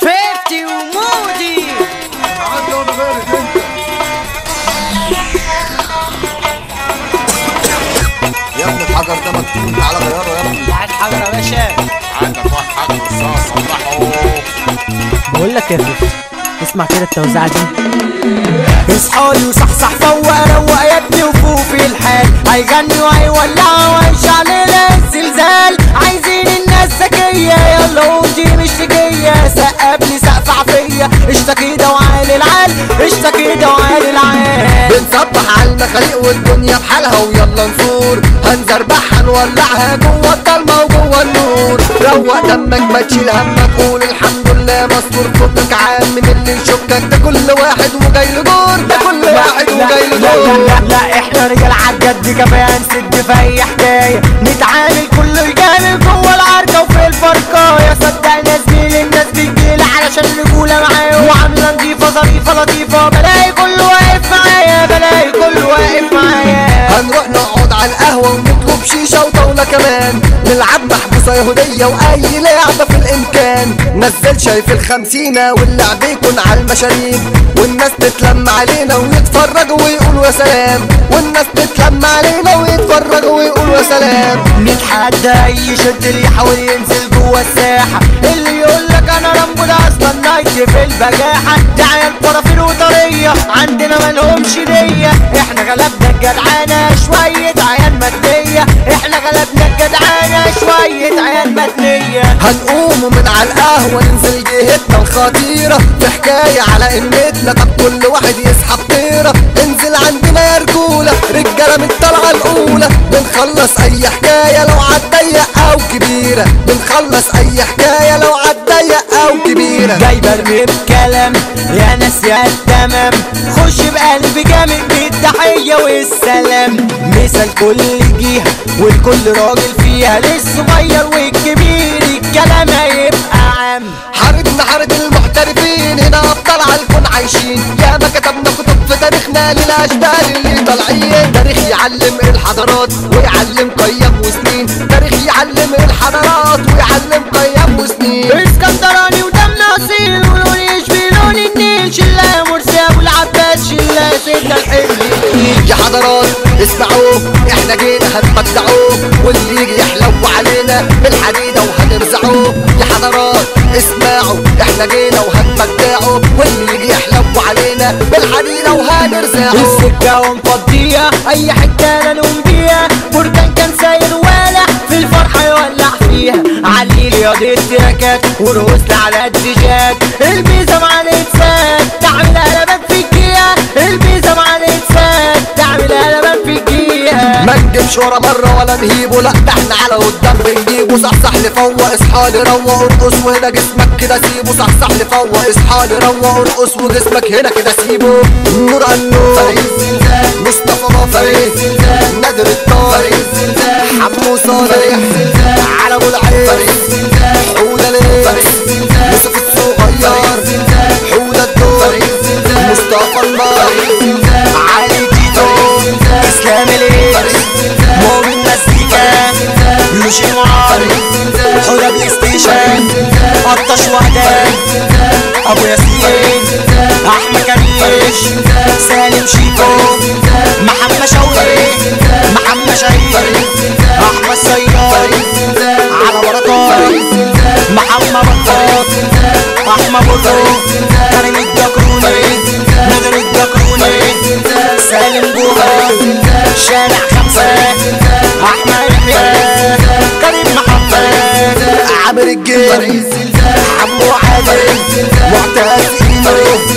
فيفتي ومودي. عدي وأنا غيرك انت يا ابني الحجر ده مكتوب تعالى غيره يا ابني. عايز حجر يا باشا. عندك واحد رصاص صلحه بقول لك يا فيفتي اسمع كده التوزيعه دي اصحى لي وصحصح فوق روق يا ابني وفوق في الحال. هيغني وهيولع وهيشعل الزلزال ذكية يلا ودي مش تجية سقف لي عافية اشتا كده وعالي العال اشتا كده وعالي العال بنصبح على المخاليق والدنيا بحالها ويلا نصور هنزربحها نولعها جوه الضلمه وجوه النور. روق دمك ما تشيل همك. قول الحمد لله مستور فكك عام. من اللي يشكك ده كل واحد وجاي له دور ده كل واحد وجاي له لا لا لا إحنا رجال عالجد كفايه نسد في اي حكايه نتعامل كله يجامل جوه العركه وفي هنروح نقعد على القهوة ونطلب شيشة وطاولة كمان. نلعب محبوسة يهودية وأي لعبة في الإمكان. نزل شايف الخمسينة واللعب يكون على المشاريب. والناس تتلم علينا ويتفرجوا ويقولوا يا سلام. والناس تتلم علينا ويتفرجوا ويقولوا يا سلام. نتحدى اي شد اللي يحاول ينزل جوه الساحة. اللي يقول لك أنا رامبو ده نايت في البجاحه ده عيال فرافير وطريه عندنا مالهمش نيه إحنا غلبنا الجدعانة شوية عيال ماديه إحنا غلبنا الجدعانة شوية عيال ماديه هنقوم من على القهوة ننزل جهتنا الخطيرة. في حكاية على قمتنا طب كل واحد يسحب طيرة. انزل عندنا يا رجولة رجالة من الطلعة الأولى. بنخلص أي حكاية لو عالضيق أو كبيرة. جاي برمي بكلام يا ناس يا التمام خش بقلب جامد بالتحية والسلام. مثل كل جهة والكل راجل فيها للصغير والكبير الكلام هيبقى عام. حاربنا حارب المحترفين هنا أبطال على الكون عايشين. يا ما كتبنا كتب في تاريخنا للأشبال اللي طالعين. تاريخ يعلم الحضارات ويعلم قيم وسنين. تاريخ يعلم الحضارات ويعلم قيم سيدنا الحلي يا حضرات اسمعوا. إحنا جينا هنبدعوه واللي يجي يحلو علينا بالحديدة وهنرزعوه يا حضرات اسمعوا. إحنا جينا وهنبدعوه واللي يجي يحلو علينا بالحديدة وهنرزعوه السكة ومفضية. أي حتة أنا نقوم بيها. بركان كان ساير والع في الفرحة يولع فيها. علي لي ياض التراكات. ورقص لي على الديجات. البيزا مع نجيبش ورا مرة ولا نهيبه. لا ده إحنا على قدام بنجيبه. صحصح لفوق اصحى روق ارقص وهنا جسمك كده سيبه. صحصح لفوق اصحى روق ارقص وجسمك هنا كده سيبه. نور النور فريق الزلزال مصطفى مفري نادر الطار فريق الزلزال حمو صالح على ابو أبو ياسين أحمد كريش سالم شيكو محمد شوقي محمد شهيد أحمد صياد على بركات محمد بركات أحمد برضو كريم الدكروني نادر الدكروني سالم جوهر شارع خمسة أحمد عامر الجيل عمو عادل معتز ايده